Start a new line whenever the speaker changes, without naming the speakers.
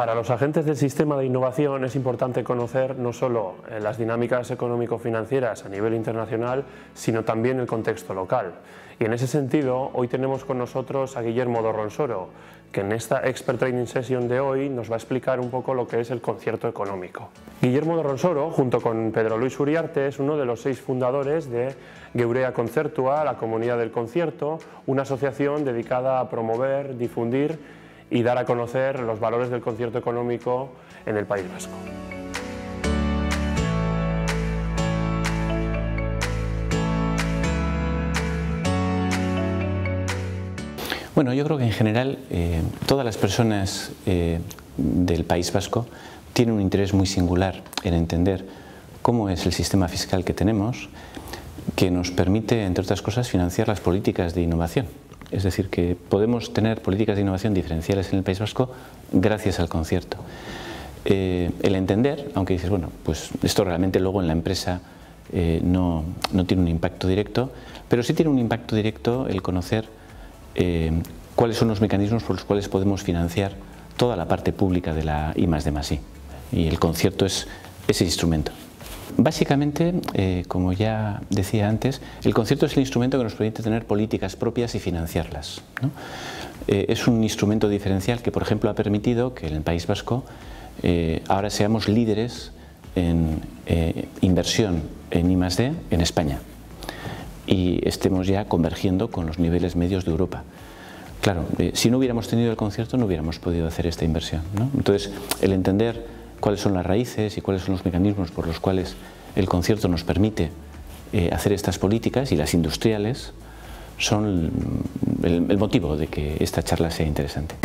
Para los agentes del sistema de innovación es importante conocer no solo eh, las dinámicas económico-financieras a nivel internacional, sino también el contexto local. Y en ese sentido, hoy tenemos con nosotros a Guillermo Dorronsoro, que en esta Expert Training Session de hoy nos va a explicar un poco lo que es el concierto económico. Guillermo Dorronsoro, junto con Pedro Luis Uriarte, es uno de los seis fundadores de Geurea Concertua, la Comunidad del Concierto, una asociación dedicada a promover, difundir y dar a conocer los valores del concierto económico en el País Vasco.
Bueno, yo creo que en general eh, todas las personas eh, del País Vasco tienen un interés muy singular en entender cómo es el sistema fiscal que tenemos, que nos permite, entre otras cosas, financiar las políticas de innovación. Es decir, que podemos tener políticas de innovación diferenciales en el País Vasco gracias al concierto. Eh, el entender, aunque dices, bueno, pues esto realmente luego en la empresa eh, no, tiene un impacto directo, pero sí tiene un impacto directo el conocer eh, cuáles son los mecanismos por los cuales podemos financiar toda la parte pública de la I I. Y el concierto es ese instrumento. Básicamente, eh, como ya decía antes, el concierto es el instrumento que nos permite tener políticas propias y financiarlas. Eh, es un instrumento diferencial que, por ejemplo, ha permitido que en el País Vasco eh, ahora seamos líderes en inversión en I+.D. en España y estemos ya convergiendo con los niveles medios de Europa. Claro, si no hubiéramos tenido el concierto no hubiéramos podido hacer esta inversión. Entonces, el entender cuáles son las raíces y cuáles son los mecanismos por los cuales el concierto nos permite eh, hacer estas políticas y las industriales son el motivo de que esta charla sea interesante.